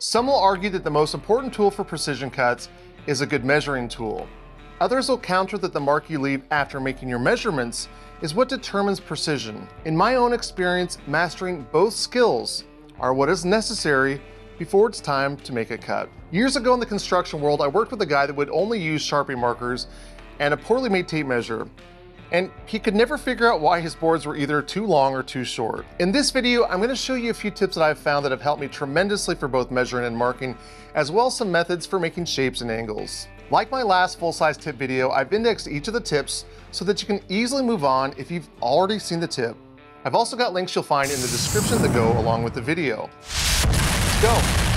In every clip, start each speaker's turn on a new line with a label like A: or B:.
A: Some will argue that the most important tool for precision cuts is a good measuring tool. Others will counter that the mark you leave after making your measurements is what determines precision. In my own experience, mastering both skills are what is necessary before it's time to make a cut. Years ago in the construction world, I worked with a guy that would only use Sharpie markers and a poorly made tape measure, and he could never figure out why his boards were either too long or too short. In this video, I'm gonna show you a few tips that I've found that have helped me tremendously for both measuring and marking, as well as some methods for making shapes and angles. Like my last full-size tip video, I've indexed each of the tips so that you can easily move on if you've already seen the tip. I've also got links you'll find in the description that go along with the video. Let's go.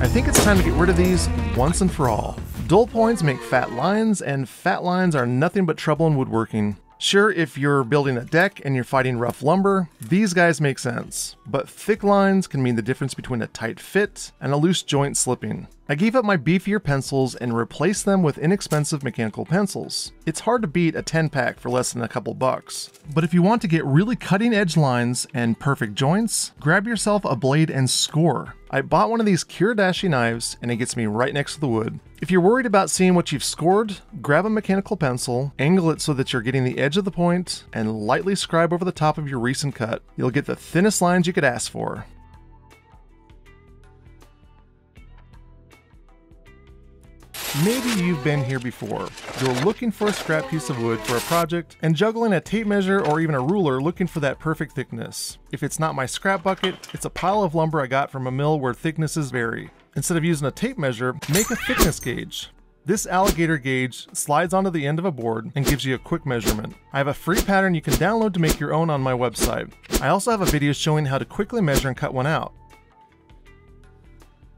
A: I think it's time to get rid of these once and for all. Dull points make fat lines, and fat lines are nothing but trouble in woodworking. Sure, if you're building a deck and you're fighting rough lumber, these guys make sense. But thick lines can mean the difference between a tight fit and a loose joint slipping. I gave up my beefier pencils and replaced them with inexpensive mechanical pencils. It's hard to beat a 10 pack for less than a couple bucks. But if you want to get really cutting edge lines and perfect joints, grab yourself a blade and score. I bought one of these Kiridashi knives and it gets me right next to the wood. If you're worried about seeing what you've scored, grab a mechanical pencil, angle it so that you're getting the edge of the point, and lightly scribe over the top of your recent cut. You'll get the thinnest lines you could ask for. Maybe you've been here before. You're looking for a scrap piece of wood for a project and juggling a tape measure or even a ruler looking for that perfect thickness. If it's not my scrap bucket, it's a pile of lumber I got from a mill where thicknesses vary. Instead of using a tape measure, make a thickness gauge. This alligator gauge slides onto the end of a board and gives you a quick measurement. I have a free pattern you can download to make your own on my website. I also have a video showing how to quickly measure and cut one out.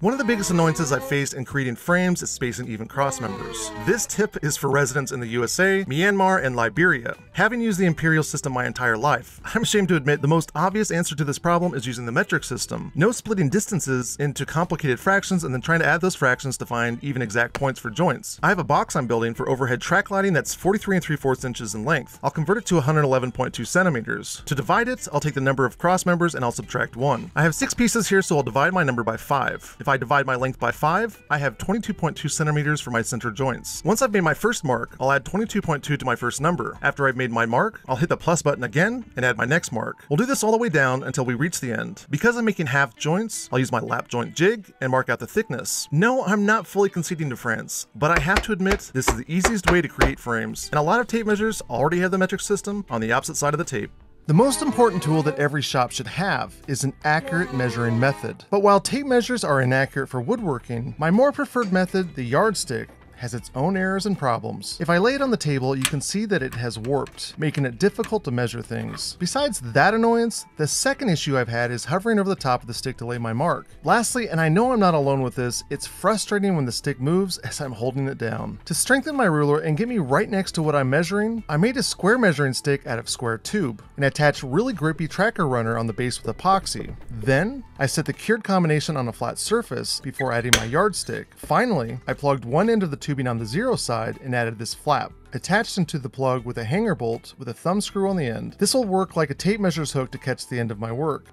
A: One of the biggest annoyances I've faced in creating frames is spacing even cross members. This tip is for residents in the USA, Myanmar, and Liberia. Having used the imperial system my entire life, I'm ashamed to admit the most obvious answer to this problem is using the metric system. No splitting distances into complicated fractions and then trying to add those fractions to find even exact points for joints. I have a box I'm building for overhead track lighting that's 43 and 3 4 inches in length. I'll convert it to 111.2 centimeters. To divide it, I'll take the number of cross members and I'll subtract 1. I have 6 pieces here so I'll divide my number by 5. If I divide my length by 5, I have 22.2 centimeters for my center joints. Once I've made my first mark, I'll add 22.2 to my first number. After I've made my mark, I'll hit the plus button again and add my next mark. We'll do this all the way down until we reach the end. Because I'm making half joints, I'll use my lap joint jig and mark out the thickness. No, I'm not fully conceding to France, but I have to admit this is the easiest way to create frames, and a lot of tape measures already have the metric system on the opposite side of the tape. The most important tool that every shop should have is an accurate measuring method. But while tape measures are inaccurate for woodworking, my more preferred method, the yardstick, has its own errors and problems. If I lay it on the table, you can see that it has warped, making it difficult to measure things. Besides that annoyance, the second issue I've had is hovering over the top of the stick to lay my mark. Lastly, and I know I'm not alone with this, it's frustrating when the stick moves as I'm holding it down. To strengthen my ruler and get me right next to what I'm measuring, I made a square measuring stick out of square tube and attached really grippy tracker runner on the base with epoxy. Then, I set the cured combination on a flat surface before adding my yardstick. Finally, I plugged one end of the tubing on the zero side and added this flap. Attached into the plug with a hanger bolt with a thumb screw on the end. This will work like a tape measures hook to catch the end of my work.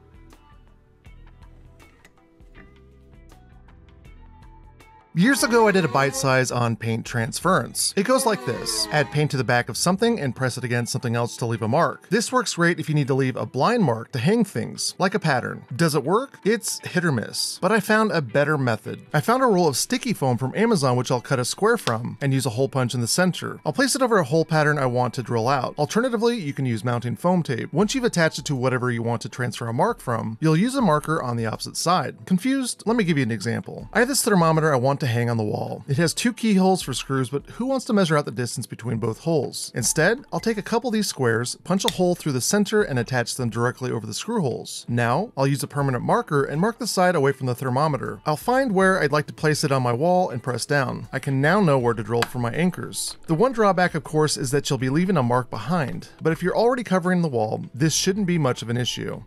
A: Years ago, I did a bite size on paint transference. It goes like this. Add paint to the back of something and press it against something else to leave a mark. This works great if you need to leave a blind mark to hang things, like a pattern. Does it work? It's hit or miss. But I found a better method. I found a roll of sticky foam from Amazon which I'll cut a square from and use a hole punch in the center. I'll place it over a hole pattern I want to drill out. Alternatively, you can use mounting foam tape. Once you've attached it to whatever you want to transfer a mark from, you'll use a marker on the opposite side. Confused? Let me give you an example. I have this thermometer I want to hang on the wall. It has two keyholes for screws, but who wants to measure out the distance between both holes? Instead, I'll take a couple of these squares, punch a hole through the center, and attach them directly over the screw holes. Now, I'll use a permanent marker and mark the side away from the thermometer. I'll find where I'd like to place it on my wall and press down. I can now know where to drill for my anchors. The one drawback, of course, is that you'll be leaving a mark behind, but if you're already covering the wall, this shouldn't be much of an issue.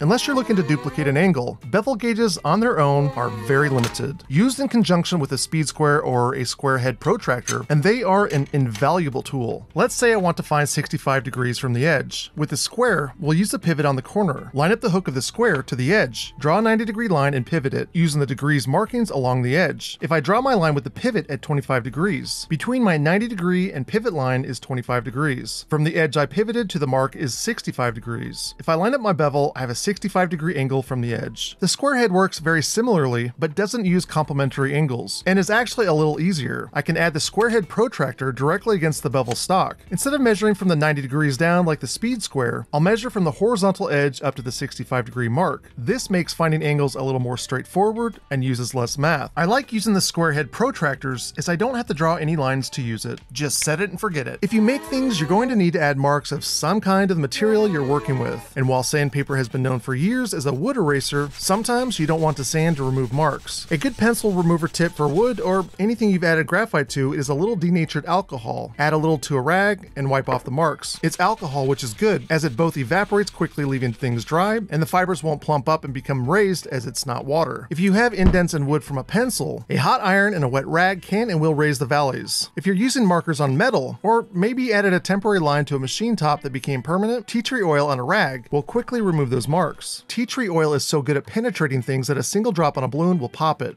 A: Unless you're looking to duplicate an angle, bevel gauges on their own are very limited. Used in conjunction with a speed square or a square head protractor, and they are an invaluable tool. Let's say I want to find 65 degrees from the edge. With the square, we'll use the pivot on the corner, line up the hook of the square to the edge, draw a 90 degree line and pivot it, using the degrees markings along the edge. If I draw my line with the pivot at 25 degrees, between my 90 degree and pivot line is 25 degrees. From the edge I pivoted to the mark is 65 degrees. If I line up my bevel, I have a 65 degree angle from the edge. The square head works very similarly, but doesn't use complementary angles, and is actually a little easier. I can add the square head protractor directly against the bevel stock. Instead of measuring from the 90 degrees down like the speed square, I'll measure from the horizontal edge up to the 65 degree mark. This makes finding angles a little more straightforward and uses less math. I like using the square head protractors as I don't have to draw any lines to use it. Just set it and forget it. If you make things, you're going to need to add marks of some kind of the material you're working with. And while sandpaper has been known for years as a wood eraser, sometimes you don't want to sand to remove marks. A good pencil remover tip for wood or anything you've added graphite to is a little denatured alcohol. Add a little to a rag and wipe off the marks. It's alcohol which is good as it both evaporates quickly leaving things dry and the fibers won't plump up and become raised as it's not water. If you have indents in wood from a pencil, a hot iron and a wet rag can and will raise the valleys. If you're using markers on metal, or maybe added a temporary line to a machine top that became permanent, tea tree oil on a rag will quickly remove those marks. Tea tree oil is so good at penetrating things that a single drop on a balloon will pop it.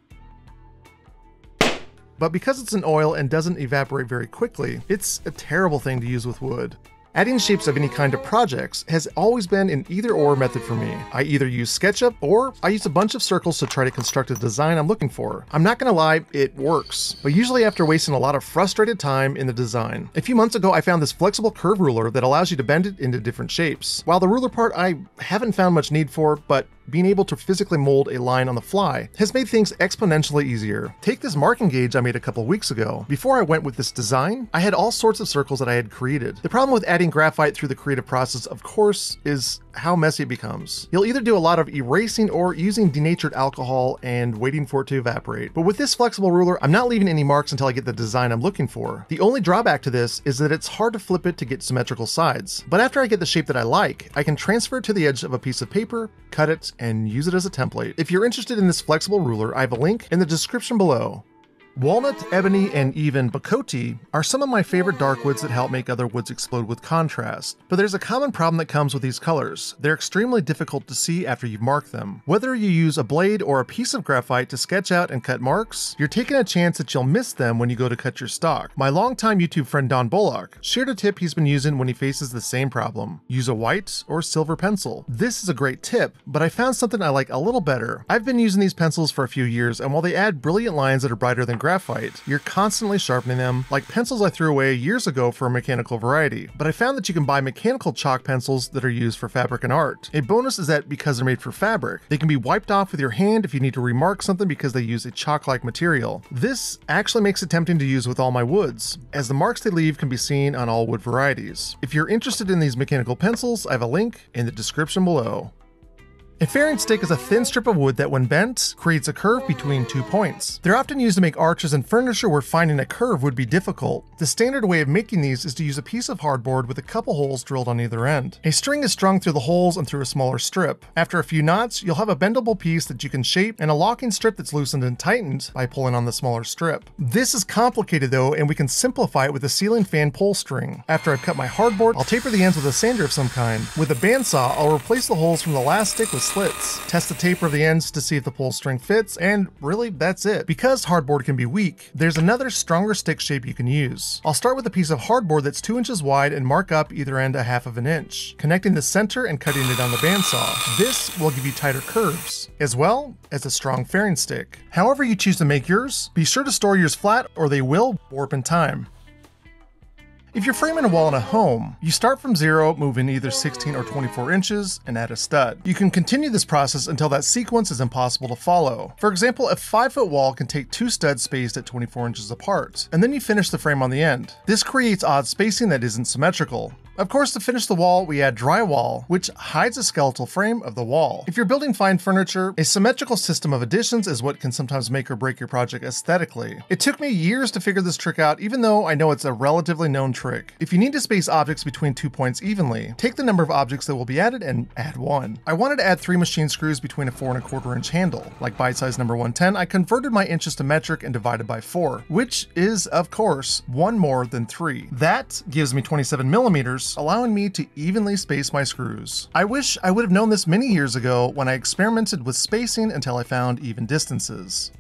A: But because it's an oil and doesn't evaporate very quickly, it's a terrible thing to use with wood. Adding shapes of any kind to projects has always been an either or method for me. I either use SketchUp or I use a bunch of circles to try to construct a design I'm looking for. I'm not gonna lie, it works, but usually after wasting a lot of frustrated time in the design. A few months ago, I found this flexible curve ruler that allows you to bend it into different shapes. While the ruler part I haven't found much need for, but being able to physically mold a line on the fly has made things exponentially easier. Take this marking gauge I made a couple weeks ago. Before I went with this design, I had all sorts of circles that I had created. The problem with adding graphite through the creative process, of course, is how messy it becomes. You'll either do a lot of erasing or using denatured alcohol and waiting for it to evaporate. But with this flexible ruler, I'm not leaving any marks until I get the design I'm looking for. The only drawback to this is that it's hard to flip it to get symmetrical sides. But after I get the shape that I like, I can transfer it to the edge of a piece of paper, cut it, and use it as a template. If you're interested in this flexible ruler, I have a link in the description below. Walnut, ebony, and even bocote are some of my favorite dark woods that help make other woods explode with contrast. But there's a common problem that comes with these colors. They're extremely difficult to see after you've marked them. Whether you use a blade or a piece of graphite to sketch out and cut marks, you're taking a chance that you'll miss them when you go to cut your stock. My longtime YouTube friend Don Bullock shared a tip he's been using when he faces the same problem. Use a white or silver pencil. This is a great tip, but I found something I like a little better. I've been using these pencils for a few years, and while they add brilliant lines that are brighter than graphite, you're constantly sharpening them, like pencils I threw away years ago for a mechanical variety. But I found that you can buy mechanical chalk pencils that are used for fabric and art. A bonus is that because they're made for fabric, they can be wiped off with your hand if you need to remark something because they use a chalk-like material. This actually makes it tempting to use with all my woods, as the marks they leave can be seen on all wood varieties. If you're interested in these mechanical pencils, I have a link in the description below. A fairing stick is a thin strip of wood that, when bent, creates a curve between two points. They're often used to make arches and furniture where finding a curve would be difficult. The standard way of making these is to use a piece of hardboard with a couple holes drilled on either end. A string is strung through the holes and through a smaller strip. After a few knots, you'll have a bendable piece that you can shape and a locking strip that's loosened and tightened by pulling on the smaller strip. This is complicated though, and we can simplify it with a ceiling fan pull string. After I've cut my hardboard, I'll taper the ends with a sander of some kind. With a bandsaw, I'll replace the holes from the last stick with slits. Test the taper of the ends to see if the pull string fits, and really, that's it. Because hardboard can be weak, there's another stronger stick shape you can use. I'll start with a piece of hardboard that's 2 inches wide and mark up either end a half of an inch, connecting the center and cutting it on the bandsaw. This will give you tighter curves, as well as a strong fairing stick. However you choose to make yours, be sure to store yours flat or they will warp in time. If you're framing a wall in a home, you start from zero, move in either 16 or 24 inches, and add a stud. You can continue this process until that sequence is impossible to follow. For example, a 5 foot wall can take two studs spaced at 24 inches apart, and then you finish the frame on the end. This creates odd spacing that isn't symmetrical. Of course, to finish the wall, we add drywall, which hides the skeletal frame of the wall. If you're building fine furniture, a symmetrical system of additions is what can sometimes make or break your project aesthetically. It took me years to figure this trick out, even though I know it's a relatively known trick. If you need to space objects between two points evenly, take the number of objects that will be added and add one. I wanted to add three machine screws between a four and a quarter inch handle. Like bite size number 110, I converted my inches to metric and divided by four, which is, of course, one more than three. That gives me 27 millimeters, allowing me to evenly space my screws. I wish I would have known this many years ago when I experimented with spacing until I found even distances.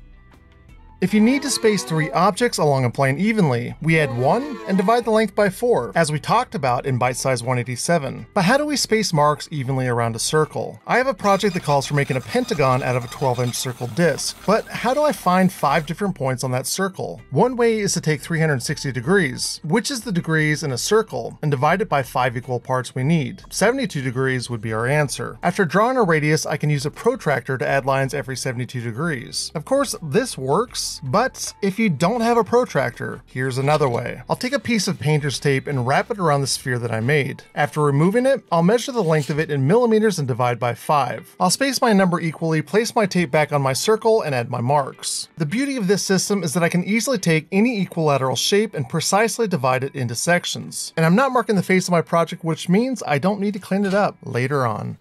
A: If you need to space three objects along a plane evenly, we add one and divide the length by four, as we talked about in bite size 187. But how do we space marks evenly around a circle? I have a project that calls for making a pentagon out of a 12 inch circle disc, but how do I find five different points on that circle? One way is to take 360 degrees, which is the degrees in a circle, and divide it by five equal parts we need. 72 degrees would be our answer. After drawing a radius, I can use a protractor to add lines every 72 degrees. Of course, this works, but if you don't have a protractor, here's another way. I'll take a piece of painter's tape and wrap it around the sphere that I made. After removing it, I'll measure the length of it in millimeters and divide by 5. I'll space my number equally, place my tape back on my circle, and add my marks. The beauty of this system is that I can easily take any equilateral shape and precisely divide it into sections. And I'm not marking the face of my project, which means I don't need to clean it up later on.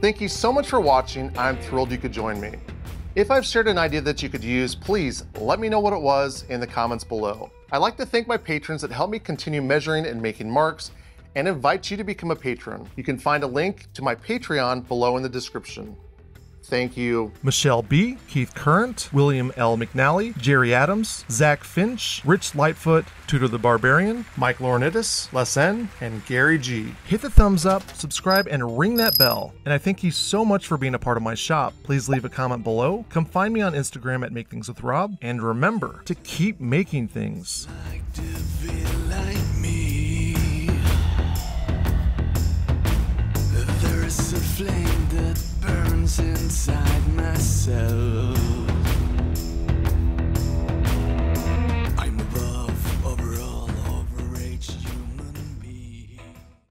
A: Thank you so much for watching. I'm thrilled you could join me. If I've shared an idea that you could use, please let me know what it was in the comments below. I'd like to thank my patrons that help me continue measuring and making marks and invite you to become a patron. You can find a link to my Patreon below in the description. Thank you. Michelle B., Keith Current, William L. McNally, Jerry Adams, Zach Finch, Rich Lightfoot, Tutor the Barbarian, Mike Lornitis, Les N., and Gary G. Hit the thumbs up, subscribe, and ring that bell. And I thank you so much for being a part of my shop. Please leave a comment below. Come find me on Instagram at Make Things with Rob. And remember to keep making things
B: burns inside myself.